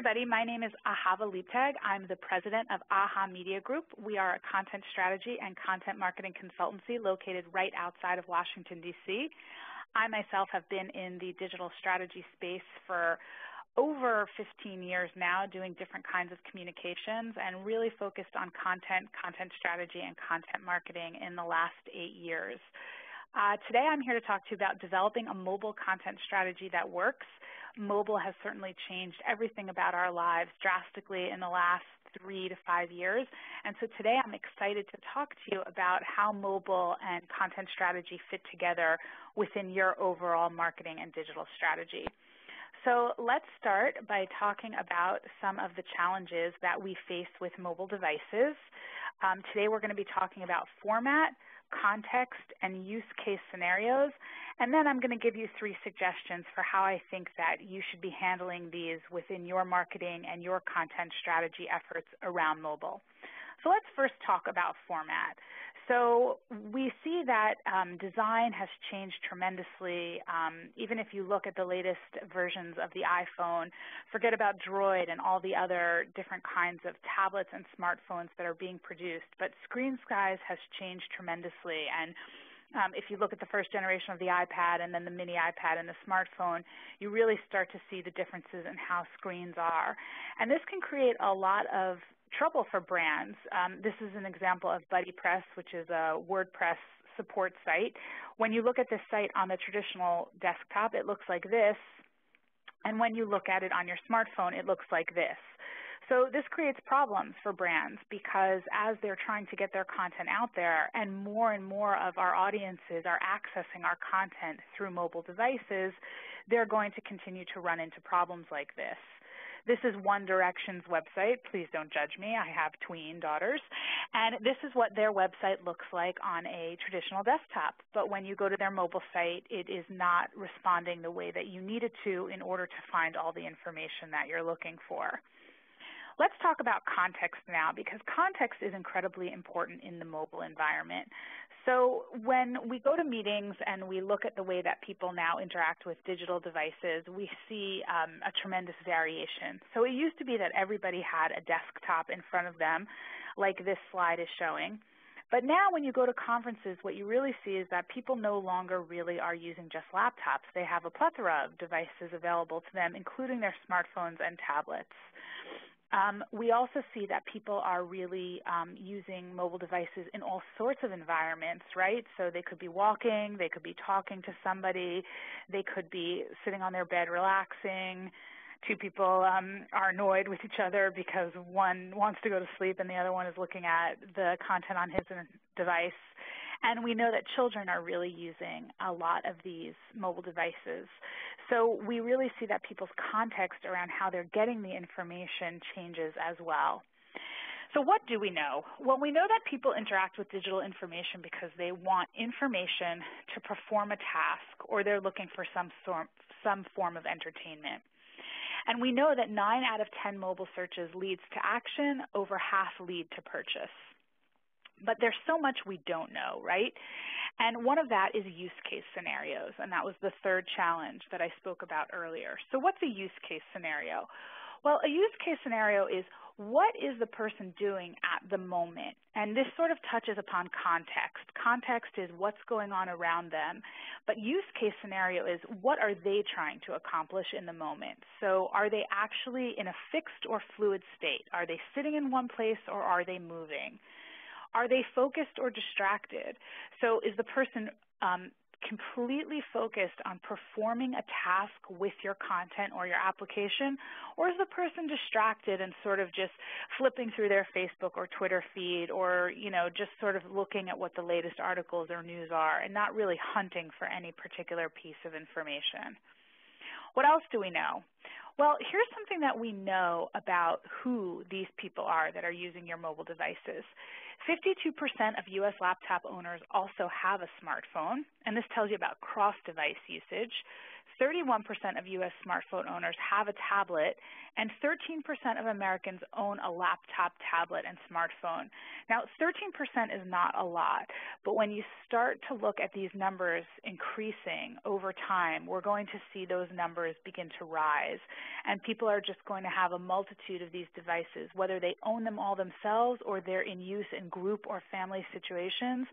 everybody. My name is Ahava Leibtag. I'm the president of AHA Media Group. We are a content strategy and content marketing consultancy located right outside of Washington, D.C. I myself have been in the digital strategy space for over 15 years now doing different kinds of communications and really focused on content, content strategy, and content marketing in the last eight years. Uh, today I'm here to talk to you about developing a mobile content strategy that works. Mobile has certainly changed everything about our lives drastically in the last three to five years. And so today I'm excited to talk to you about how mobile and content strategy fit together within your overall marketing and digital strategy. So let's start by talking about some of the challenges that we face with mobile devices. Um, today we're going to be talking about format, context, and use case scenarios. And then I'm going to give you three suggestions for how I think that you should be handling these within your marketing and your content strategy efforts around mobile. So let's first talk about format. So we see that um, design has changed tremendously. Um, even if you look at the latest versions of the iPhone, forget about Droid and all the other different kinds of tablets and smartphones that are being produced. But screen size has changed tremendously. And um, if you look at the first generation of the iPad and then the mini iPad and the smartphone, you really start to see the differences in how screens are. And this can create a lot of trouble for brands. Um, this is an example of BuddyPress, which is a WordPress support site. When you look at this site on the traditional desktop, it looks like this. And when you look at it on your smartphone, it looks like this. So this creates problems for brands because as they're trying to get their content out there and more and more of our audiences are accessing our content through mobile devices, they're going to continue to run into problems like this. This is One Direction's website. Please don't judge me. I have tween daughters. And this is what their website looks like on a traditional desktop. But when you go to their mobile site, it is not responding the way that you need it to in order to find all the information that you're looking for. Let's talk about context now because context is incredibly important in the mobile environment. So when we go to meetings and we look at the way that people now interact with digital devices, we see um, a tremendous variation. So it used to be that everybody had a desktop in front of them, like this slide is showing. But now when you go to conferences, what you really see is that people no longer really are using just laptops. They have a plethora of devices available to them, including their smartphones and tablets. Um, we also see that people are really um, using mobile devices in all sorts of environments, right? So they could be walking, they could be talking to somebody, they could be sitting on their bed relaxing. Two people um, are annoyed with each other because one wants to go to sleep and the other one is looking at the content on his device. And we know that children are really using a lot of these mobile devices. So we really see that people's context around how they're getting the information changes as well. So what do we know? Well, we know that people interact with digital information because they want information to perform a task or they're looking for some, some form of entertainment. And we know that 9 out of 10 mobile searches leads to action, over half lead to purchase. But there's so much we don't know, right? And one of that is use case scenarios, and that was the third challenge that I spoke about earlier. So what's a use case scenario? Well, a use case scenario is what is the person doing at the moment? And this sort of touches upon context. Context is what's going on around them. But use case scenario is what are they trying to accomplish in the moment? So are they actually in a fixed or fluid state? Are they sitting in one place or are they moving? Are they focused or distracted? So is the person um, completely focused on performing a task with your content or your application, or is the person distracted and sort of just flipping through their Facebook or Twitter feed or, you know, just sort of looking at what the latest articles or news are and not really hunting for any particular piece of information? What else do we know? Well, here's something that we know about who these people are that are using your mobile devices. 52% of U.S. laptop owners also have a smartphone, and this tells you about cross-device usage. 31% of U.S. smartphone owners have a tablet, and 13% of Americans own a laptop, tablet, and smartphone. Now, 13% is not a lot, but when you start to look at these numbers increasing over time, we're going to see those numbers begin to rise. And people are just going to have a multitude of these devices, whether they own them all themselves or they're in use in group or family situations.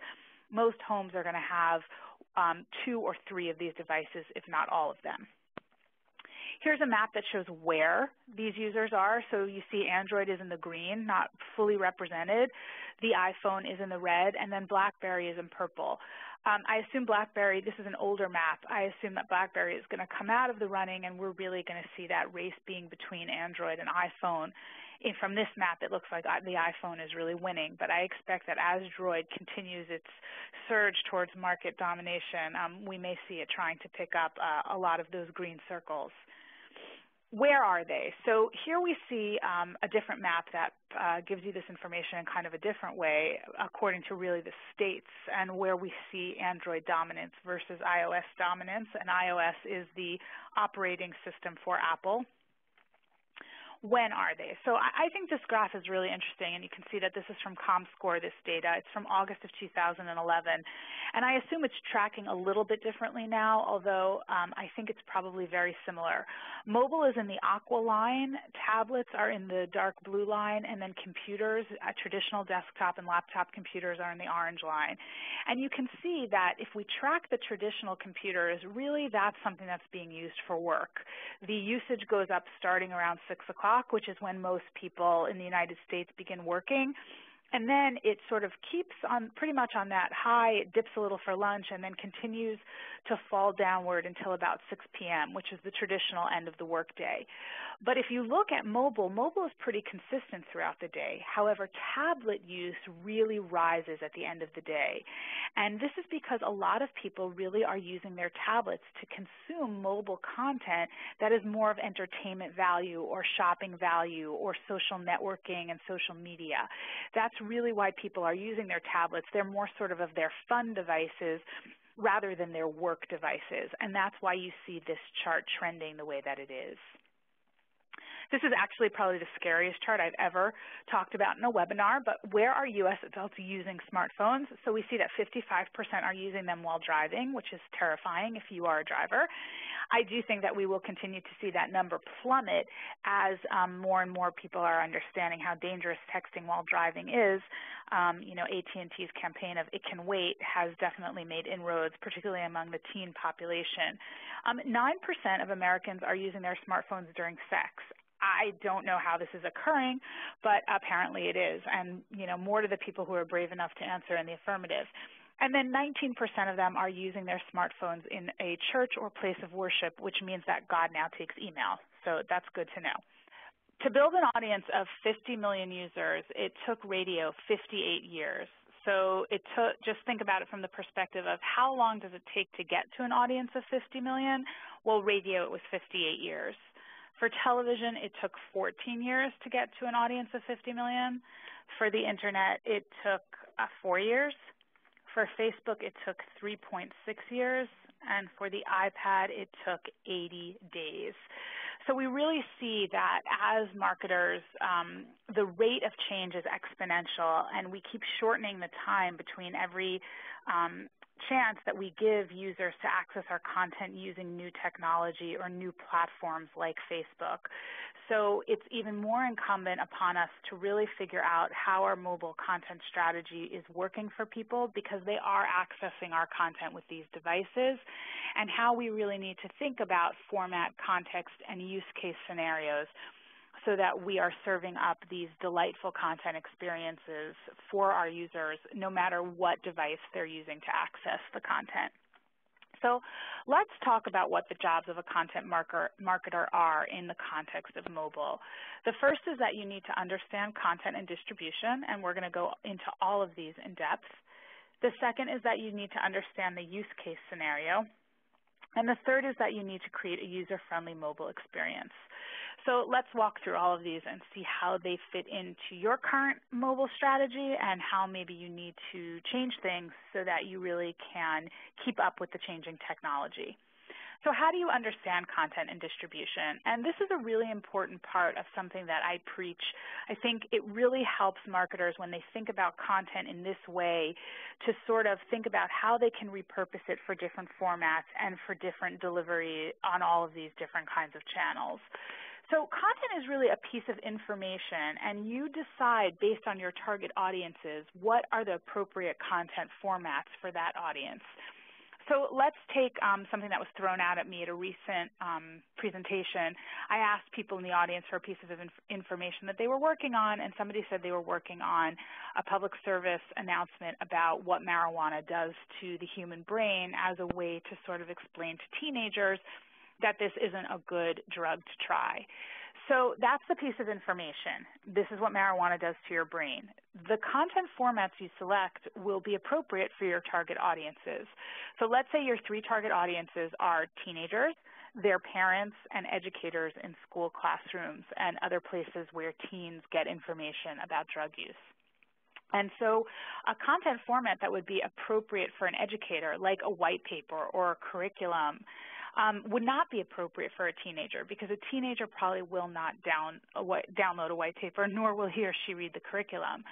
Most homes are going to have um, two or three of these devices, if not all of them. Here's a map that shows where these users are. So you see Android is in the green, not fully represented. The iPhone is in the red, and then BlackBerry is in purple. Um, I assume BlackBerry, this is an older map, I assume that BlackBerry is going to come out of the running and we're really going to see that race being between Android and iPhone from this map, it looks like the iPhone is really winning, but I expect that as Droid continues its surge towards market domination, um, we may see it trying to pick up uh, a lot of those green circles. Where are they? So here we see um, a different map that uh, gives you this information in kind of a different way according to really the states and where we see Android dominance versus iOS dominance. And iOS is the operating system for Apple when are they? So I, think this graph is really interesting, and you can see that this is from ComScore, this data. It's from August of 2011. And I assume it's tracking a little bit differently now, although um, I think it's probably very similar. Mobile is in the aqua line, tablets are in the dark blue line, and then computers, uh, traditional desktop and laptop computers are in the orange line. And you can see that if we track the traditional computers, really that's something that's being used for work. The usage goes up starting around 6 o'clock o'clock, which is when most people in the United States begin working. And then it sort of keeps on pretty much on that high, it dips a little for lunch, and then continues to fall downward until about 6 p.m., which is the traditional end of the workday. But if you look at mobile, mobile is pretty consistent throughout the day. However, tablet use really rises at the end of the day. And this is because a lot of people really are using their tablets to consume mobile content that is more of entertainment value or shopping value or social networking and social media. That's really why people are using their tablets. They're more sort of of their fun devices rather than their work devices. And that's why you see this chart trending the way that it is. This is actually probably the scariest chart I've ever talked about in a webinar, but where are U.S. adults using smartphones? So we see that 55% are using them while driving, which is terrifying if you are a driver. I do think that we will continue to see that number plummet as um, more and more people are understanding how dangerous texting while driving is. Um, you know, AT&T's campaign of "It Can Wait" has definitely made inroads, particularly among the teen population. Um, 9% of Americans are using their smartphones during sex. I don't know how this is occurring, but apparently it is. And, you know, more to the people who are brave enough to answer in the affirmative. And then 19% of them are using their smartphones in a church or place of worship, which means that God now takes email. So that's good to know. To build an audience of 50 million users, it took radio 58 years. So it took, just think about it from the perspective of how long does it take to get to an audience of 50 million? Well, radio, it was 58 years. For television, it took 14 years to get to an audience of 50 million. For the internet, it took uh, four years. For Facebook, it took 3.6 years. And for the iPad, it took 80 days. So we really see that as marketers, um, the rate of change is exponential, and we keep shortening the time between every um, chance that we give users to access our content using new technology or new platforms like Facebook. So it's even more incumbent upon us to really figure out how our mobile content strategy is working for people because they are accessing our content with these devices and how we really need to think about format, context, and use case scenarios so that we are serving up these delightful content experiences for our users no matter what device they're using to access the content. So let's talk about what the jobs of a content marketer are in the context of mobile. The first is that you need to understand content and distribution, and we're going to go into all of these in depth. The second is that you need to understand the use case scenario. And the third is that you need to create a user-friendly mobile experience. So let's walk through all of these and see how they fit into your current mobile strategy and how maybe you need to change things so that you really can keep up with the changing technology. So how do you understand content and distribution? And this is a really important part of something that I preach. I think it really helps marketers when they think about content in this way to sort of think about how they can repurpose it for different formats and for different delivery on all of these different kinds of channels. So content is really a piece of information, and you decide based on your target audiences what are the appropriate content formats for that audience. So let's take um, something that was thrown out at me at a recent um, presentation. I asked people in the audience for a piece of inf information that they were working on, and somebody said they were working on a public service announcement about what marijuana does to the human brain as a way to sort of explain to teenagers that this isn't a good drug to try. So that's the piece of information. This is what marijuana does to your brain. The content formats you select will be appropriate for your target audiences. So let's say your three target audiences are teenagers, their parents, and educators in school classrooms and other places where teens get information about drug use. And so a content format that would be appropriate for an educator, like a white paper or a curriculum, um, would not be appropriate for a teenager because a teenager probably will not down a, download a white paper, nor will he or she read the curriculum.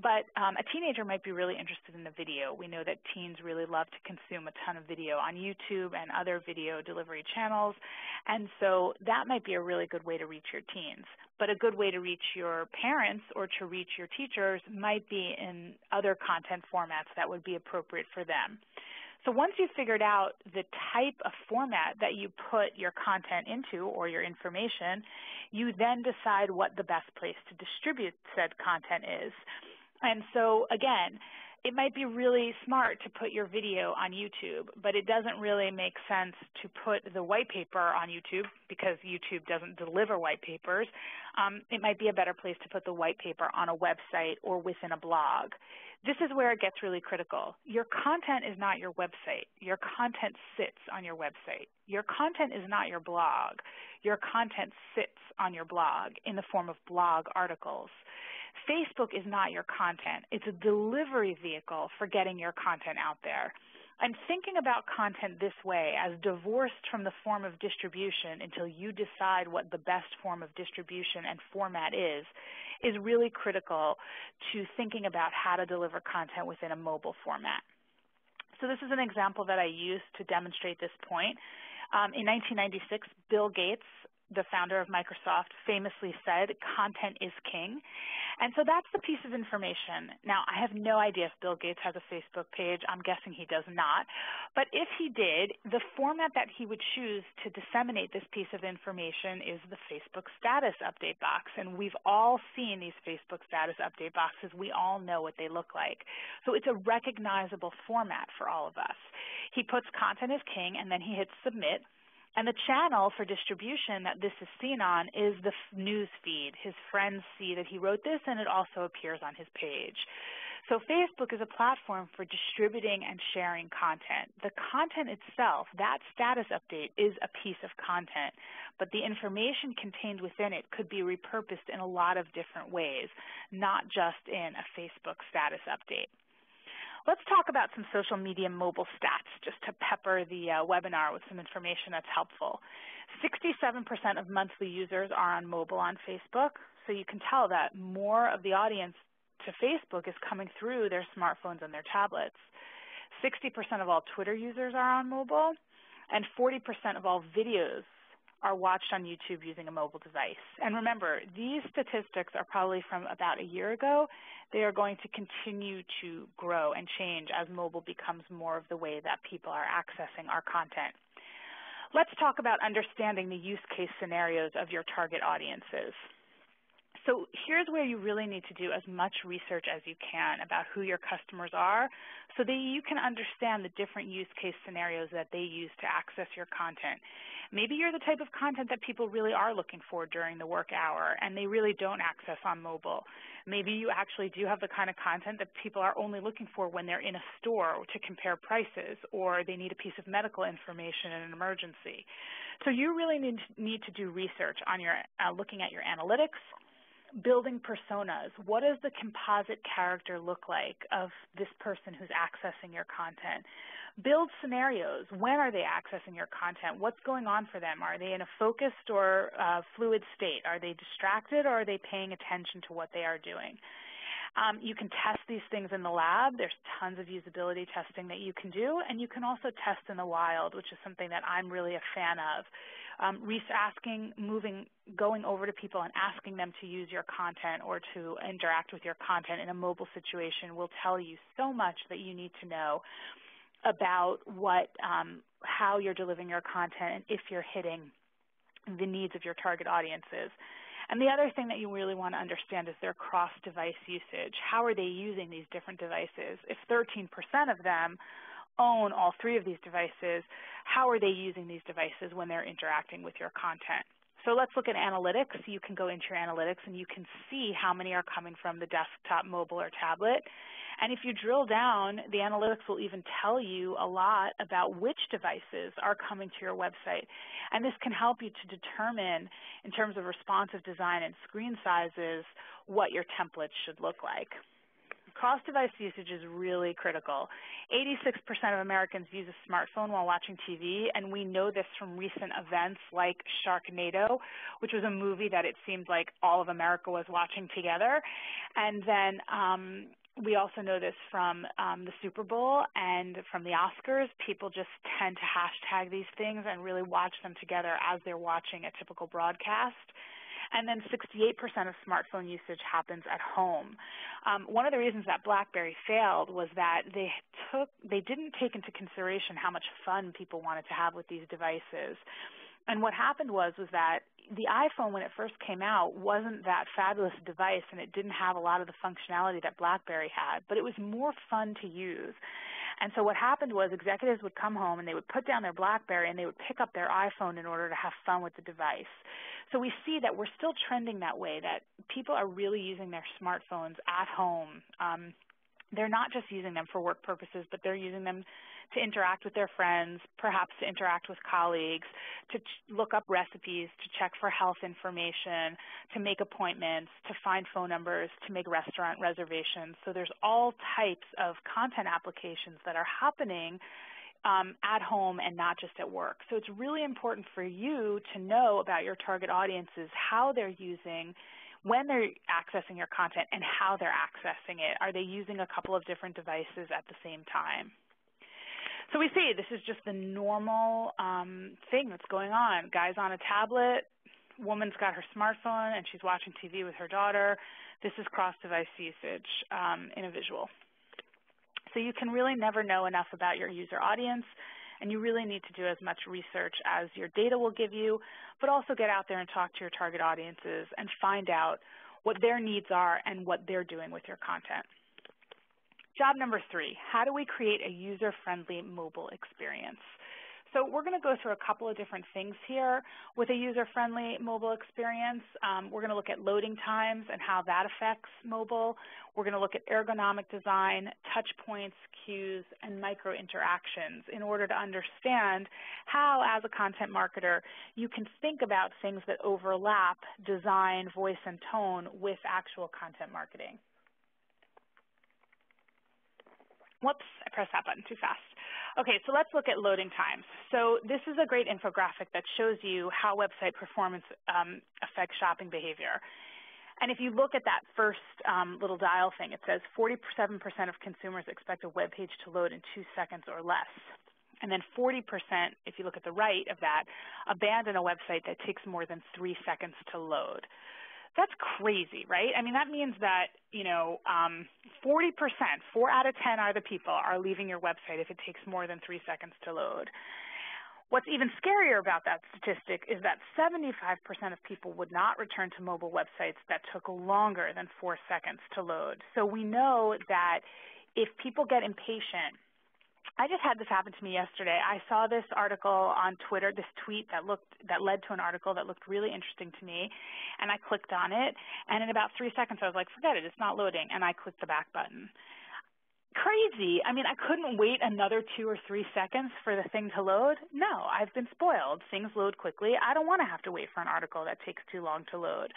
But um, a teenager might be really interested in the video. We know that teens really love to consume a ton of video on YouTube and other video delivery channels, and so that might be a really good way to reach your teens. But a good way to reach your parents or to reach your teachers might be in other content formats that would be appropriate for them. So once you've figured out the type of format that you put your content into or your information, you then decide what the best place to distribute said content is. And so again, it might be really smart to put your video on YouTube, but it doesn't really make sense to put the white paper on YouTube because YouTube doesn't deliver white papers. Um, it might be a better place to put the white paper on a website or within a blog. This is where it gets really critical. Your content is not your website. Your content sits on your website. Your content is not your blog. Your content sits on your blog in the form of blog articles. Facebook is not your content. It's a delivery vehicle for getting your content out there. I'm thinking about content this way as divorced from the form of distribution until you decide what the best form of distribution and format is, is really critical to thinking about how to deliver content within a mobile format. So this is an example that I used to demonstrate this point. Um, in 1996, Bill Gates the founder of Microsoft, famously said, content is king. And so that's the piece of information. Now, I have no idea if Bill Gates has a Facebook page. I'm guessing he does not. But if he did, the format that he would choose to disseminate this piece of information is the Facebook status update box. And we've all seen these Facebook status update boxes. We all know what they look like. So it's a recognizable format for all of us. He puts content as king, and then he hits submit. And the channel for distribution that this is seen on is the news feed. His friends see that he wrote this, and it also appears on his page. So Facebook is a platform for distributing and sharing content. The content itself, that status update, is a piece of content, but the information contained within it could be repurposed in a lot of different ways, not just in a Facebook status update. Let's talk about some social media mobile stats just to pepper the uh, webinar with some information that's helpful. 67% of monthly users are on mobile on Facebook, so you can tell that more of the audience to Facebook is coming through their smartphones and their tablets. 60% of all Twitter users are on mobile, and 40% of all videos are watched on YouTube using a mobile device. And remember, these statistics are probably from about a year ago. They are going to continue to grow and change as mobile becomes more of the way that people are accessing our content. Let's talk about understanding the use case scenarios of your target audiences. So here's where you really need to do as much research as you can about who your customers are so that you can understand the different use case scenarios that they use to access your content. Maybe you're the type of content that people really are looking for during the work hour and they really don't access on mobile. Maybe you actually do have the kind of content that people are only looking for when they're in a store to compare prices or they need a piece of medical information in an emergency. So you really need, need to do research on your uh, looking at your analytics, building personas. What does the composite character look like of this person who's accessing your content? Build scenarios. When are they accessing your content? What's going on for them? Are they in a focused or uh, fluid state? Are they distracted or are they paying attention to what they are doing? Um, you can test these things in the lab. There's tons of usability testing that you can do, and you can also test in the wild, which is something that I'm really a fan of. Um, asking, moving, going over to people and asking them to use your content or to interact with your content in a mobile situation will tell you so much that you need to know about what, um, how you're delivering your content and if you're hitting the needs of your target audiences. And the other thing that you really want to understand is their cross-device usage. How are they using these different devices? If 13% of them own all three of these devices, how are they using these devices when they're interacting with your content? So let's look at analytics. You can go into your analytics and you can see how many are coming from the desktop, mobile, or tablet. And if you drill down, the analytics will even tell you a lot about which devices are coming to your website. And this can help you to determine, in terms of responsive design and screen sizes, what your templates should look like. Cross-device usage is really critical. 86% of Americans use a smartphone while watching TV, and we know this from recent events like Sharknado, which was a movie that it seemed like all of America was watching together. And then um, we also know this from um, the Super Bowl and from the Oscars. People just tend to hashtag these things and really watch them together as they're watching a typical broadcast. And then 68% of smartphone usage happens at home. Um, one of the reasons that BlackBerry failed was that they took they didn't take into consideration how much fun people wanted to have with these devices. And what happened was was that the iPhone, when it first came out, wasn't that fabulous device, and it didn't have a lot of the functionality that BlackBerry had, but it was more fun to use. And so what happened was executives would come home and they would put down their BlackBerry and they would pick up their iPhone in order to have fun with the device. So we see that we're still trending that way, that people are really using their smartphones at home. Um, they're not just using them for work purposes, but they're using them to interact with their friends, perhaps to interact with colleagues, to look up recipes, to check for health information, to make appointments, to find phone numbers, to make restaurant reservations. So there's all types of content applications that are happening um, at home and not just at work. So it's really important for you to know about your target audiences, how they're using when they're accessing your content and how they're accessing it. Are they using a couple of different devices at the same time? So we see this is just the normal um, thing that's going on. Guy's on a tablet, woman's got her smartphone, and she's watching TV with her daughter. This is cross-device usage um, in a visual. So you can really never know enough about your user audience, and you really need to do as much research as your data will give you, but also get out there and talk to your target audiences and find out what their needs are and what they're doing with your content. Job number three, how do we create a user-friendly mobile experience? So we're going to go through a couple of different things here with a user-friendly mobile experience. Um, we're going to look at loading times and how that affects mobile. We're going to look at ergonomic design, touch points, cues, and micro interactions in order to understand how, as a content marketer, you can think about things that overlap design, voice, and tone with actual content marketing. Whoops, I pressed that button too fast. Okay, so let's look at loading times. So this is a great infographic that shows you how website performance um, affects shopping behavior. And if you look at that first um, little dial thing, it says 47% of consumers expect a web page to load in two seconds or less. And then 40%, if you look at the right of that, abandon a website that takes more than three seconds to load that's crazy, right? I mean, that means that, you know, um, 40%, 4 out of 10 are the people are leaving your website if it takes more than three seconds to load. What's even scarier about that statistic is that 75% of people would not return to mobile websites that took longer than four seconds to load. So we know that if people get impatient I just had this happen to me yesterday. I saw this article on Twitter, this tweet that looked that led to an article that looked really interesting to me, and I clicked on it. And in about three seconds, I was like, "Forget it, it's not loading," and I clicked the back button. Crazy. I mean, I couldn't wait another two or three seconds for the thing to load. No, I've been spoiled. Things load quickly. I don't want to have to wait for an article that takes too long to load.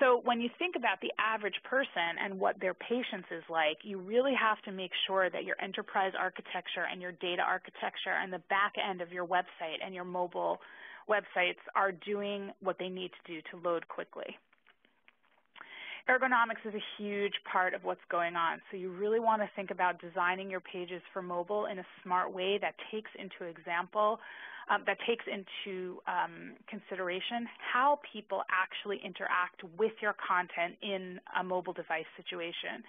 So when you think about the average person and what their patience is like, you really have to make sure that your enterprise architecture and your data architecture and the back end of your website and your mobile websites are doing what they need to do to load quickly. Ergonomics is a huge part of what's going on, so you really want to think about designing your pages for mobile in a smart way that takes into example, um, that takes into um, consideration how people actually interact with your content in a mobile device situation.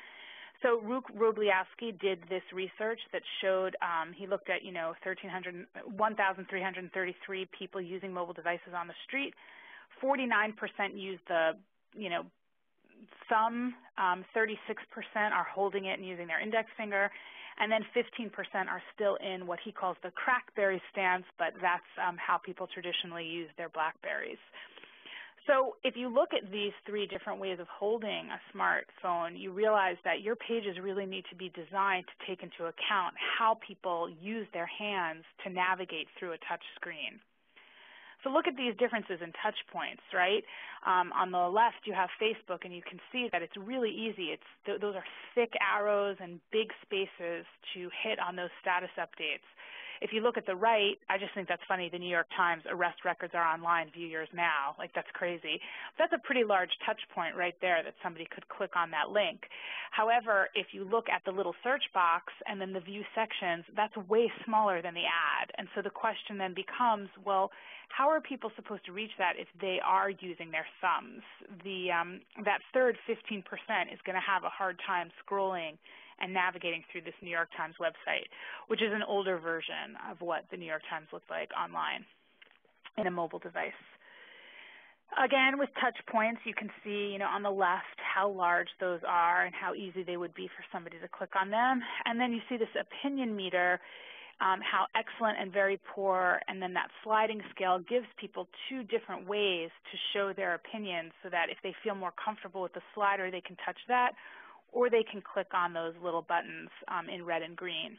So Luke Wroblewski did this research that showed um, he looked at you know 1,333 people using mobile devices on the street. 49% used the you know thumb, 36% um, are holding it and using their index finger, and then 15% are still in what he calls the crackberry stance, but that's um, how people traditionally use their blackberries. So if you look at these three different ways of holding a smartphone, you realize that your pages really need to be designed to take into account how people use their hands to navigate through a touch screen. So look at these differences in touch points, right? Um, on the left, you have Facebook, and you can see that it's really easy. It's th those are thick arrows and big spaces to hit on those status updates. If you look at the right, I just think that's funny. The New York Times arrest records are online, view yours now. Like that's crazy. That's a pretty large touch point right there that somebody could click on that link. However, if you look at the little search box and then the view sections, that's way smaller than the ad. And so the question then becomes, well, how are people supposed to reach that if they are using their thumbs? The, um, that third 15% is going to have a hard time scrolling and navigating through this New York Times website, which is an older version of what the New York Times looked like online in a mobile device. Again, with touch points, you can see, you know, on the left how large those are and how easy they would be for somebody to click on them. And then you see this opinion meter, um, how excellent and very poor, and then that sliding scale gives people two different ways to show their opinions so that if they feel more comfortable with the slider, they can touch that, or they can click on those little buttons um, in red and green.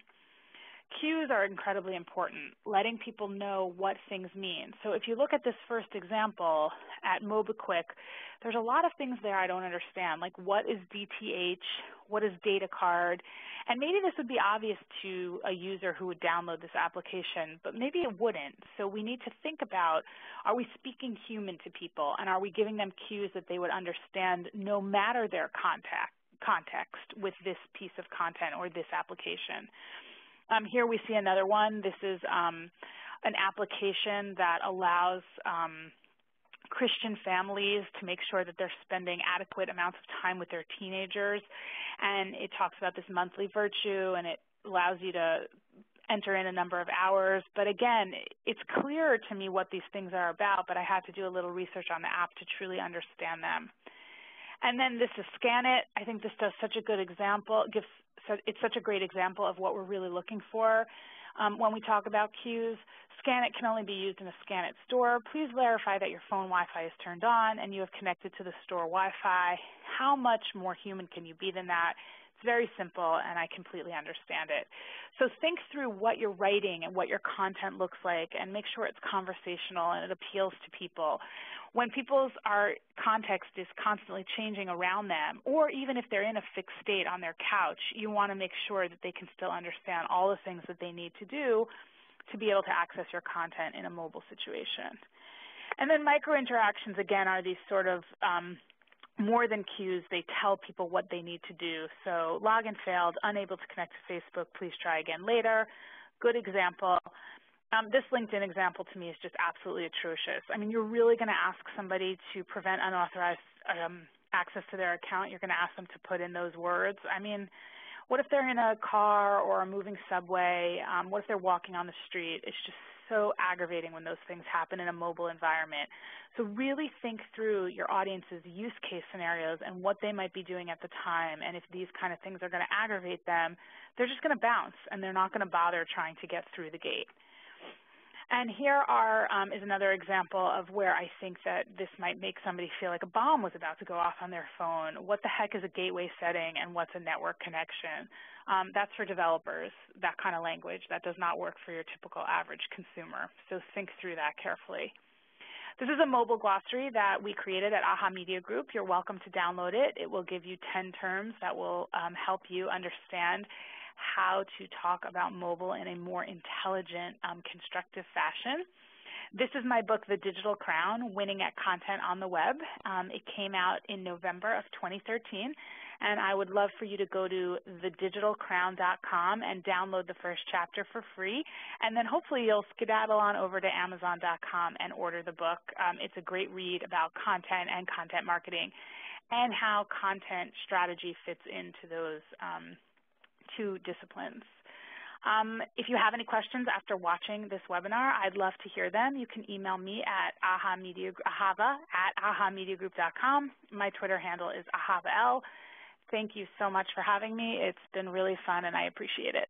Cues are incredibly important, letting people know what things mean. So if you look at this first example at MobiKwik, there's a lot of things there I don't understand, like what is DTH, what is data card, and maybe this would be obvious to a user who would download this application, but maybe it wouldn't. So we need to think about, are we speaking human to people, and are we giving them cues that they would understand no matter their contact? Context with this piece of content or this application. Um, here we see another one. This is um, an application that allows um, Christian families to make sure that they're spending adequate amounts of time with their teenagers. And it talks about this monthly virtue and it allows you to enter in a number of hours. But again, it's clearer to me what these things are about, but I had to do a little research on the app to truly understand them. And then this is Scanit. I think this does such a good example, gives it's such a great example of what we're really looking for. Um, when we talk about cues, Scanit can only be used in a Scanit store. Please verify that your phone Wi-Fi is turned on and you have connected to the store Wi-Fi. How much more human can you be than that? It's very simple, and I completely understand it. So think through what you're writing and what your content looks like, and make sure it's conversational and it appeals to people. When people's our context is constantly changing around them, or even if they're in a fixed state on their couch, you want to make sure that they can still understand all the things that they need to do to be able to access your content in a mobile situation. And then micro interactions, again, are these sort of um, more than cues, they tell people what they need to do. So login failed, unable to connect to Facebook, please try again later. Good example. Um, this LinkedIn example to me is just absolutely atrocious. I mean, you're really going to ask somebody to prevent unauthorized um, access to their account. You're going to ask them to put in those words. I mean, what if they're in a car or a moving subway? Um, what if they're walking on the street? It's just so aggravating when those things happen in a mobile environment. So really think through your audience's use case scenarios and what they might be doing at the time. And if these kind of things are going to aggravate them, they're just going to bounce and they're not going to bother trying to get through the gate. And here are, um, is another example of where I think that this might make somebody feel like a bomb was about to go off on their phone. What the heck is a gateway setting and what's a network connection? Um, that's for developers, that kind of language. That does not work for your typical average consumer. So think through that carefully. This is a mobile glossary that we created at AHA Media Group. You're welcome to download it. It will give you 10 terms that will um, help you understand how to talk about mobile in a more intelligent, um, constructive fashion. This is my book, The Digital Crown, Winning at Content on the Web. Um, it came out in November of 2013, and I would love for you to go to thedigitalcrown.com and download the first chapter for free, and then hopefully you'll skedaddle on over to amazon.com and order the book. Um, it's a great read about content and content marketing and how content strategy fits into those um, two disciplines. Um, if you have any questions after watching this webinar, I'd love to hear them. You can email me at ahamedia, ahava at ahamediagroup.com. My Twitter handle is ahavaL. Thank you so much for having me. It's been really fun, and I appreciate it.